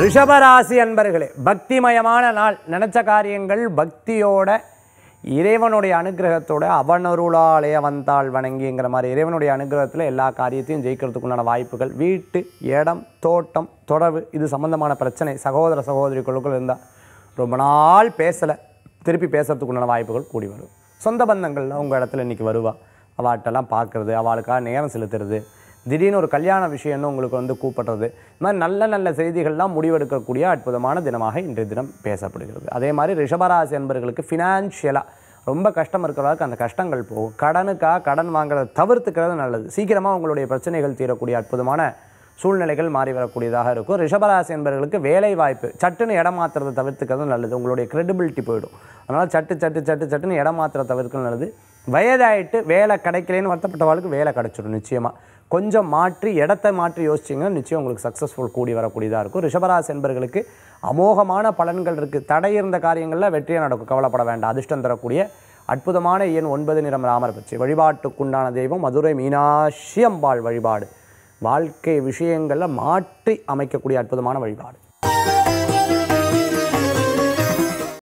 ரிஷபராசி அன்பர்களே பக்திமயமான நாள். நினச்ச காரியங்கள் பக்தியோட இறைவனுடைய அனுகிரகத்தோட அவனருளாலய வந்தாள் வணங்கிங்கிற மாதிரி இறைவனுடைய அனுகிரகத்தில் எல்லா காரியத்தையும் ஜெயிக்கிறதுக்குண்டான வாய்ப்புகள் வீட்டு இடம் தோட்டம் தொடர்பு இது சம்பந்தமான பிரச்சனை சகோதர சகோதரிகளுக்குள் இருந்தால் ரொம்ப நாள் பேசலை திருப்பி பேசுறதுக்குண்டான வாய்ப்புகள் கூடி வரும். சொந்த பந்தங்களில் உங்கள் இடத்துல இன்னைக்கு வருவா. அவாட்டெல்லாம் பார்க்குறது அவளுக்காக நேரம் செலுத்துறது திடீர்னு ஒரு கல்யாண விஷயம்னு உங்களுக்கு வந்து கூப்பிடுறது. இந்த மாதிரி நல்ல நல்ல செய்திகள்லாம் முடிவெடுக்கக்கூடிய அற்புதமான தினமாக இன்றைய தினம் பேசப்படுகிறது. அதே மாதிரி ரிஷபராசி என்பவர்களுக்கு ஃபினான்ஷியலாக ரொம்ப கஷ்டம் இருக்கிறவருக்கு அந்த கஷ்டங்கள் போகும். கடனுக்காக கடன் வாங்குறத தவிர்த்துக்கிறது நல்லது. சீக்கிரமாக உங்களுடைய பிரச்சனைகள் தீரக்கூடிய அற்புதமான சூழ்நிலைகள் மாறி வரக்கூடியதாக இருக்கும். ரிஷபராசி என்பவர்களுக்கு வேலை வாய்ப்பு சட்டுன்னு இடம் மாற்றுறதை தவிர்த்துக்கிறது நல்லது. உங்களுடைய கிரெடிபிலிட்டி போயிடும். அதனால் சட்டு சட்டு சட்டு சட்டுன்னு இடம் மாற்றுறதை தவிர்க்கிறது நல்லது. வயதாயிட்டு வேலை கிடைக்கலன்னு வருத்தப்பட்டவாளுக்கு வேலை கிடைச்சிடும் நிச்சயமாக கொஞ்சம் மாற்றி இடத்தை மாற்றி யோசிச்சிங்கன்னா நிச்சயம் உங்களுக்கு சக்ஸஸ்ஃபுல் கூடி வரக்கூடியதாக இருக்கும். ரிஷபராசி என்பர்களுக்கு அமோகமான பலன்கள் இருக்குது தடை இருந்த காரியங்களில் வெற்றியாக நடக்கும். கவலைப்பட வேண்டாம். அதிர்ஷ்டம் தரக்கூடிய அற்புதமான எண் ஒன்பது நிறம் ராமர் பற்றி வழிபாட்டுக்குண்டான தெய்வம் மதுரை மீனாட்சி அம்பாள் வழிபாடு. வாழ்க்கை விஷயங்களில் மாற்றி அமைக்கக்கூடிய அற்புதமான வழிபாடு.